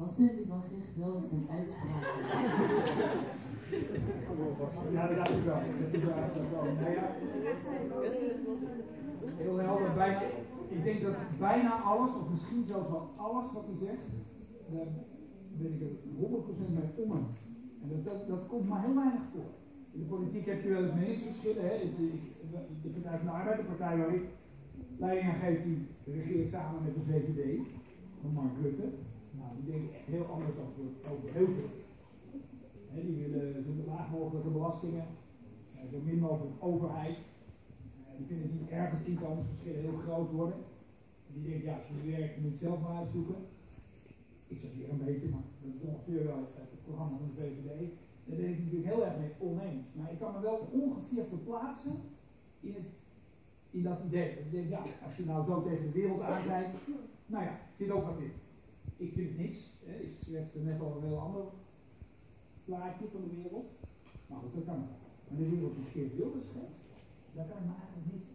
Wat vind ik wel echt wel eens een uitspraak? Ja, dat ik wel. Dat is wel. Nou heel helder. Bijna, ik denk dat bijna alles, of misschien zelfs wel alles wat hij zegt, daar ben ik het 100% mee oneens. En dat, dat, komt maar heel weinig voor. In de politiek heb je wel eens meningsverschillen. Hè? De Partij van de Arbeid, de partij waar ik leiding aan geef, die regeert samen met de VVD, van Mark Rutte. Nou, die denken echt heel anders over, over heel veel. Die willen zo laag mogelijke belastingen, zo min mogelijk overheid. die vinden niet ergens inkomensverschillen heel groot worden. die denken, ja, als je werkt, moet je het zelf maar uitzoeken. Ik zeg hier een beetje, maar dat is ongeveer wel het programma van de VVD. Daar ben ik natuurlijk heel erg mee oneens. Maar ik kan me wel ongeveer verplaatsen in, het, in dat idee. Ik denk, ja, als je nou zo tegen de wereld aankijkt, nou ja, zit ook wat in ik vind niks. Hè. Ik schets net al een heel ander plaatje van de wereld. Maar dat kan. Maar de wereld een Geert Wilders schetst, daar kan ik me eigenlijk niets,